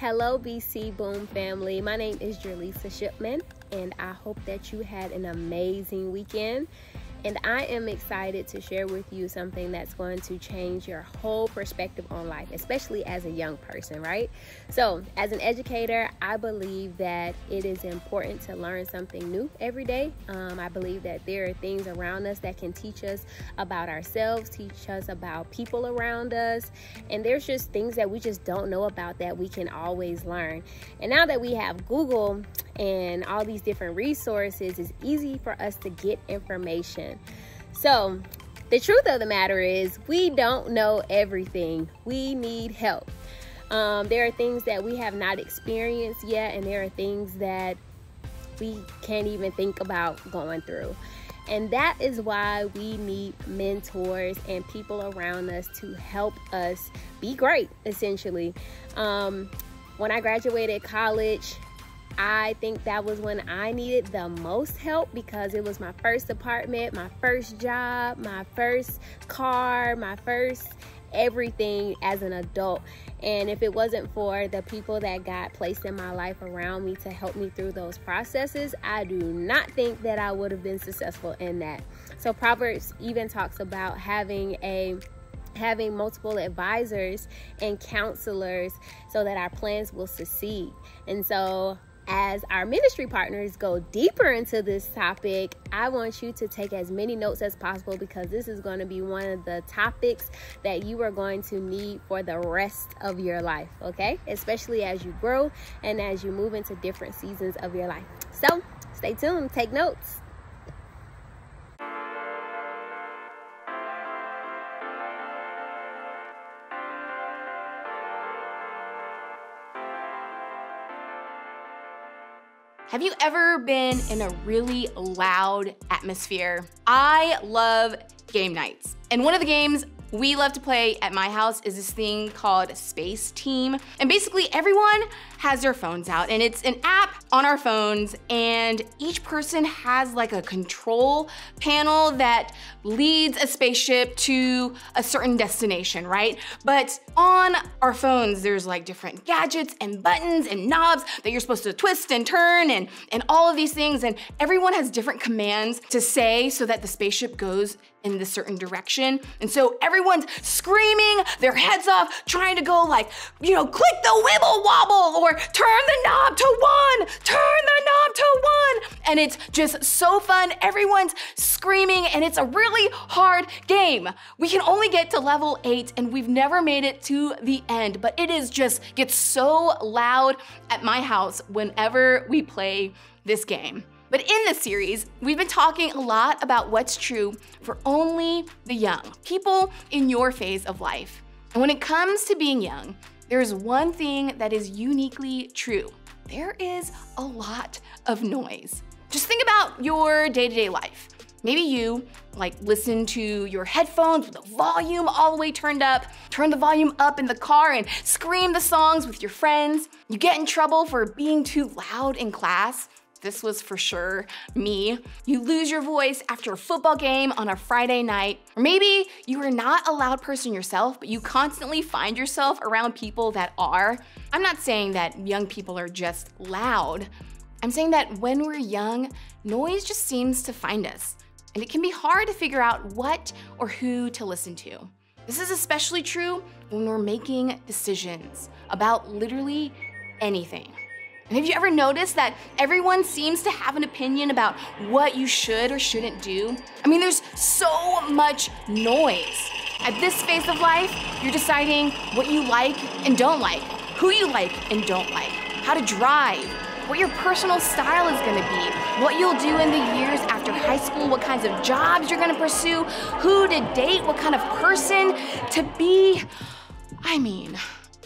Hello, BC Boom family. My name is Gerlisa Shipman, and I hope that you had an amazing weekend. And I am excited to share with you something that's going to change your whole perspective on life, especially as a young person, right? So, as an educator, I believe that it is important to learn something new every day. Um, I believe that there are things around us that can teach us about ourselves, teach us about people around us, and there's just things that we just don't know about that we can always learn. And now that we have Google and all these different resources, it's easy for us to get information. So, the truth of the matter is, we don't know everything. We need help. Um, there are things that we have not experienced yet, and there are things that we can't even think about going through. And that is why we need mentors and people around us to help us be great, essentially. Um, when I graduated college, I think that was when I needed the most help because it was my first apartment, my first job, my first car, my first everything as an adult. And if it wasn't for the people that got placed in my life around me to help me through those processes, I do not think that I would have been successful in that. So Proverbs even talks about having a having multiple advisors and counselors so that our plans will succeed. And so as our ministry partners go deeper into this topic, I want you to take as many notes as possible because this is going to be one of the topics that you are going to need for the rest of your life, okay? Especially as you grow and as you move into different seasons of your life. So, stay tuned, take notes. Have you ever been in a really loud atmosphere? I love game nights. And one of the games we love to play at my house is this thing called Spaceteam. And basically everyone has their phones out and it's an app on our phones and each person has like a control panel that leads a spaceship to a certain destination, right? But on our phones, there's like different gadgets and buttons and knobs that you're supposed to twist and turn and, and all of these things. And everyone has different commands to say so that the spaceship goes in this certain direction. And so everyone's screaming their heads off, trying to go like, you know, click the wibble wobble or turn the knob to one, turn the knob to one. And it's just so fun. Everyone's screaming and it's a really hard game. We can only get to level eight and we've never made it to the end, but it is just gets so loud at my house whenever we play this game. But in this series, we've been talking a lot about what's true for only the young, people in your phase of life. And when it comes to being young, there's one thing that is uniquely true. There is a lot of noise. Just think about your day-to-day -day life. Maybe you like listen to your headphones with the volume all the way turned up, turn the volume up in the car and scream the songs with your friends. You get in trouble for being too loud in class this was for sure me. You lose your voice after a football game on a Friday night. Or maybe you are not a loud person yourself, but you constantly find yourself around people that are. I'm not saying that young people are just loud. I'm saying that when we're young, noise just seems to find us. And it can be hard to figure out what or who to listen to. This is especially true when we're making decisions about literally anything. And have you ever noticed that everyone seems to have an opinion about what you should or shouldn't do? I mean, there's so much noise. At this phase of life, you're deciding what you like and don't like, who you like and don't like, how to drive, what your personal style is gonna be, what you'll do in the years after high school, what kinds of jobs you're gonna pursue, who to date, what kind of person to be. I mean,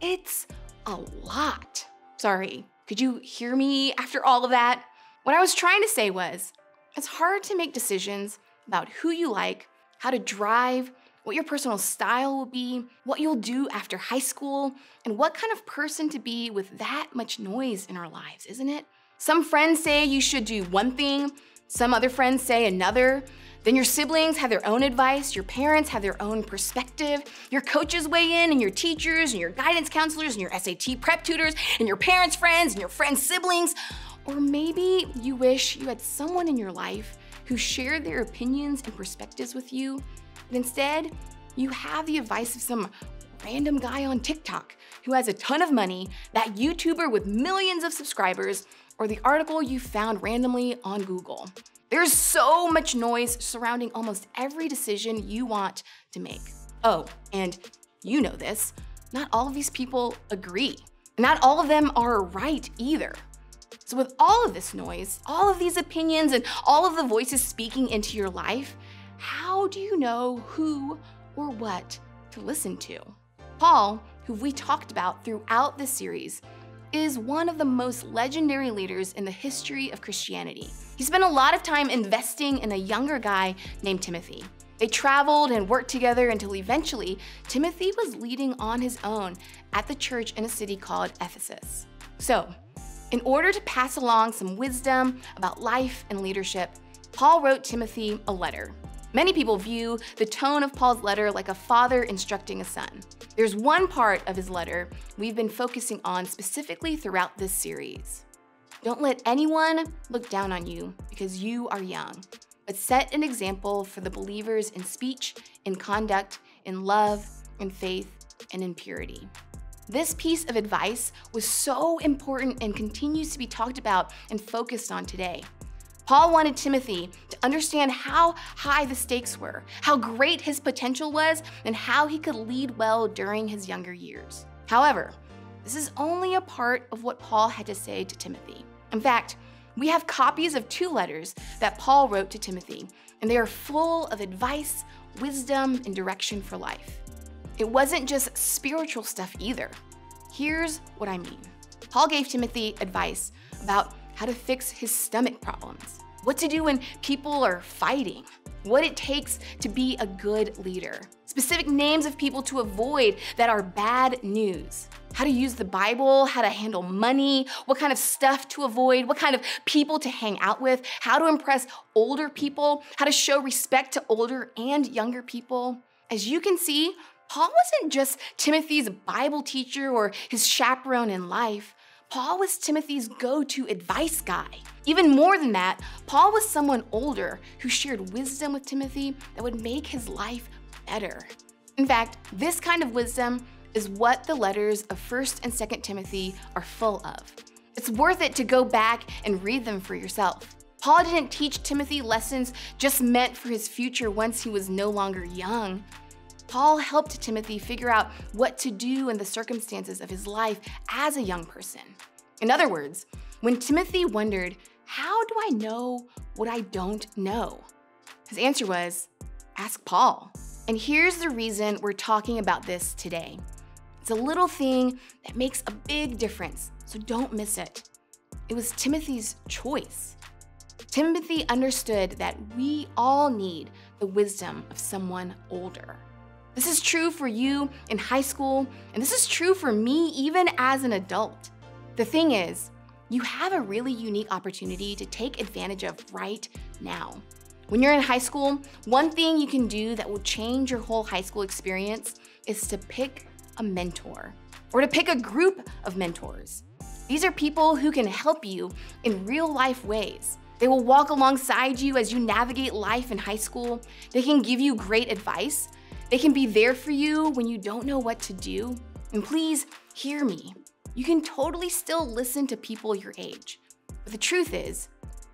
it's a lot. Sorry, could you hear me after all of that? What I was trying to say was, it's hard to make decisions about who you like, how to drive, what your personal style will be, what you'll do after high school, and what kind of person to be with that much noise in our lives, isn't it? Some friends say you should do one thing, some other friends say another. Then your siblings have their own advice, your parents have their own perspective, your coaches weigh in, and your teachers, and your guidance counselors, and your SAT prep tutors, and your parents' friends, and your friends' siblings. Or maybe you wish you had someone in your life who shared their opinions and perspectives with you, but instead, you have the advice of some random guy on TikTok who has a ton of money, that YouTuber with millions of subscribers, or the article you found randomly on Google. There's so much noise surrounding almost every decision you want to make. Oh, and you know this, not all of these people agree. Not all of them are right either. So with all of this noise, all of these opinions, and all of the voices speaking into your life, how do you know who or what to listen to? Paul, who we talked about throughout this series, is one of the most legendary leaders in the history of Christianity. He spent a lot of time investing in a younger guy named Timothy. They traveled and worked together until eventually Timothy was leading on his own at the church in a city called Ephesus. So, in order to pass along some wisdom about life and leadership, Paul wrote Timothy a letter. Many people view the tone of Paul's letter like a father instructing a son. There's one part of his letter we've been focusing on specifically throughout this series. Don't let anyone look down on you because you are young, but set an example for the believers in speech, in conduct, in love, in faith, and in purity. This piece of advice was so important and continues to be talked about and focused on today. Paul wanted Timothy to understand how high the stakes were, how great his potential was, and how he could lead well during his younger years. However, this is only a part of what Paul had to say to Timothy. In fact, we have copies of two letters that Paul wrote to Timothy, and they are full of advice, wisdom, and direction for life. It wasn't just spiritual stuff either. Here's what I mean Paul gave Timothy advice about how to fix his stomach problems, what to do when people are fighting, what it takes to be a good leader, specific names of people to avoid that are bad news, how to use the Bible, how to handle money, what kind of stuff to avoid, what kind of people to hang out with, how to impress older people, how to show respect to older and younger people. As you can see, Paul wasn't just Timothy's Bible teacher or his chaperone in life. Paul was Timothy's go to advice guy. Even more than that, Paul was someone older who shared wisdom with Timothy that would make his life better. In fact, this kind of wisdom is what the letters of 1st and 2nd Timothy are full of. It's worth it to go back and read them for yourself. Paul didn't teach Timothy lessons just meant for his future once he was no longer young. Paul helped Timothy figure out what to do in the circumstances of his life as a young person. In other words, when Timothy wondered, How do I know what I don't know? His answer was, Ask Paul. And here's the reason we're talking about this today. It's a little thing that makes a big difference, so don't miss it. It was Timothy's choice. Timothy understood that we all need the wisdom of someone older. This is true for you in high school, and this is true for me even as an adult. The thing is, you have a really unique opportunity to take advantage of right now. When you're in high school, one thing you can do that will change your whole high school experience is to pick a mentor or to pick a group of mentors. These are people who can help you in real life ways. They will walk alongside you as you navigate life in high school. They can give you great advice they can be there for you when you don't know what to do. And please hear me. You can totally still listen to people your age. But the truth is,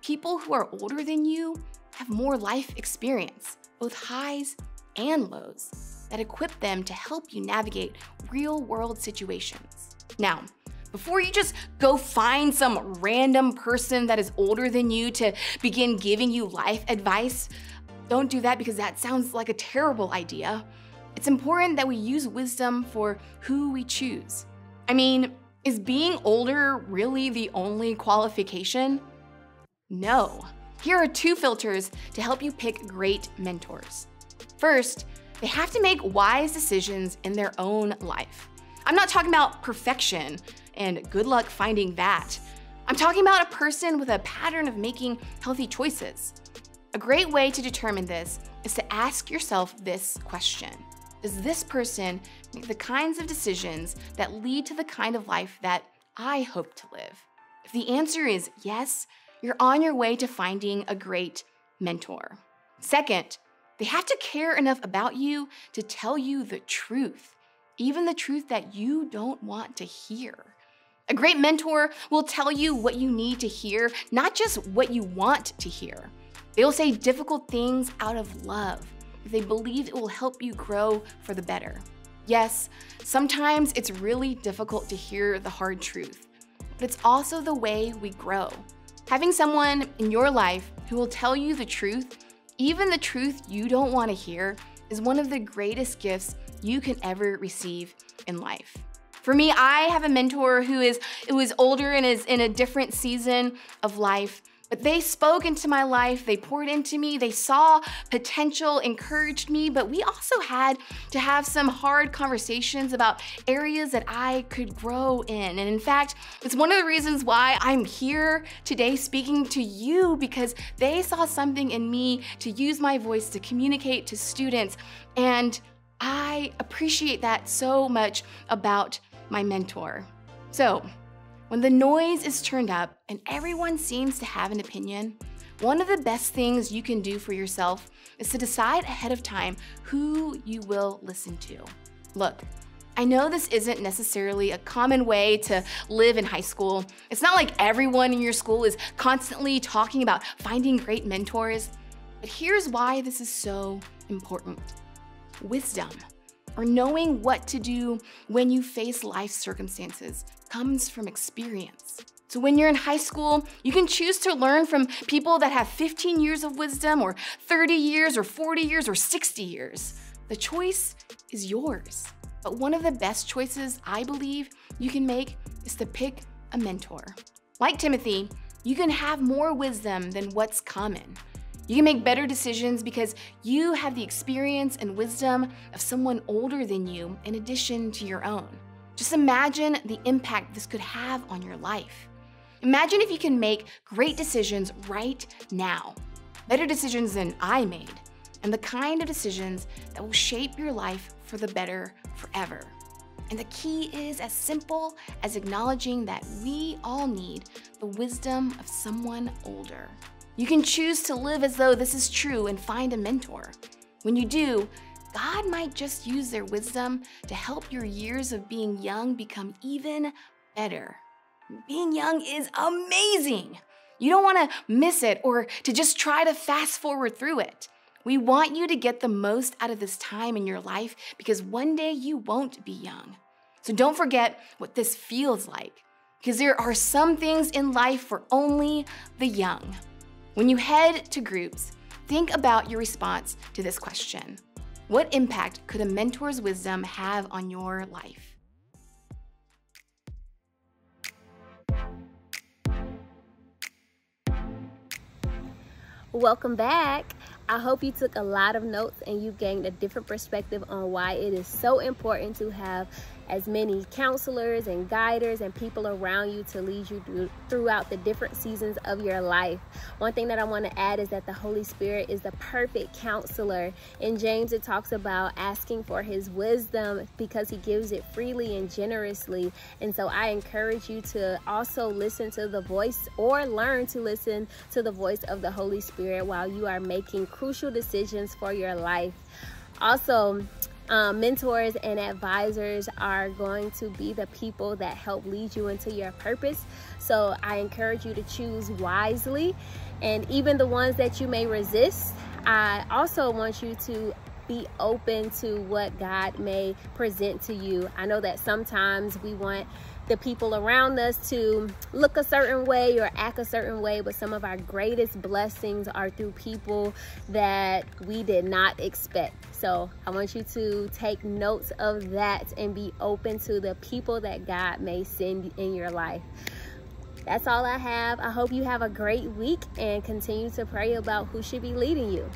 people who are older than you have more life experience, both highs and lows, that equip them to help you navigate real world situations. Now, before you just go find some random person that is older than you to begin giving you life advice, don't do that because that sounds like a terrible idea. It's important that we use wisdom for who we choose. I mean, is being older really the only qualification? No. Here are two filters to help you pick great mentors. First, they have to make wise decisions in their own life. I'm not talking about perfection, and good luck finding that. I'm talking about a person with a pattern of making healthy choices. A great way to determine this is to ask yourself this question Does this person make the kinds of decisions that lead to the kind of life that I hope to live? If the answer is yes, you're on your way to finding a great mentor. Second, they have to care enough about you to tell you the truth, even the truth that you don't want to hear. A great mentor will tell you what you need to hear, not just what you want to hear. They will say difficult things out of love they believe it will help you grow for the better. Yes, sometimes it's really difficult to hear the hard truth, but it's also the way we grow. Having someone in your life who will tell you the truth, even the truth you don't want to hear, is one of the greatest gifts you can ever receive in life. For me, I have a mentor who is who is older and is in a different season of life. But they spoke into my life, they poured into me, they saw potential, encouraged me, but we also had to have some hard conversations about areas that I could grow in. And in fact, it's one of the reasons why I'm here today speaking to you because they saw something in me to use my voice to communicate to students. And I appreciate that so much about my mentor. So, when the noise is turned up and everyone seems to have an opinion, one of the best things you can do for yourself is to decide ahead of time who you will listen to. Look, I know this isn't necessarily a common way to live in high school. It's not like everyone in your school is constantly talking about finding great mentors. But here's why this is so important wisdom or knowing what to do when you face life circumstances comes from experience. So when you're in high school, you can choose to learn from people that have 15 years of wisdom or 30 years or 40 years or 60 years. The choice is yours. But one of the best choices I believe you can make is to pick a mentor. Like Timothy, you can have more wisdom than what's common. You can make better decisions because you have the experience and wisdom of someone older than you in addition to your own. Just imagine the impact this could have on your life. Imagine if you can make great decisions right now, better decisions than I made, and the kind of decisions that will shape your life for the better forever. And the key is as simple as acknowledging that we all need the wisdom of someone older. You can choose to live as though this is true and find a mentor. When you do, God might just use their wisdom to help your years of being young become even better. Being young is amazing. You don't want to miss it or to just try to fast forward through it. We want you to get the most out of this time in your life because one day you won't be young. So don't forget what this feels like because there are some things in life for only the young. When you head to groups, think about your response to this question What impact could a mentor's wisdom have on your life? Welcome back. I hope you took a lot of notes and you gained a different perspective on why it is so important to have as many counselors and guiders and people around you to lead you throughout the different seasons of your life. One thing that I want to add is that the Holy Spirit is the perfect counselor. In James, it talks about asking for his wisdom because he gives it freely and generously. And so I encourage you to also listen to the voice or learn to listen to the voice of the Holy Spirit while you are making crucial decisions for your life. Also, um, mentors and advisors are going to be the people that help lead you into your purpose. So I encourage you to choose wisely. And even the ones that you may resist, I also want you to be open to what God may present to you. I know that sometimes we want the people around us to look a certain way or act a certain way, but some of our greatest blessings are through people that we did not expect. So I want you to take notes of that and be open to the people that God may send in your life. That's all I have. I hope you have a great week and continue to pray about who should be leading you.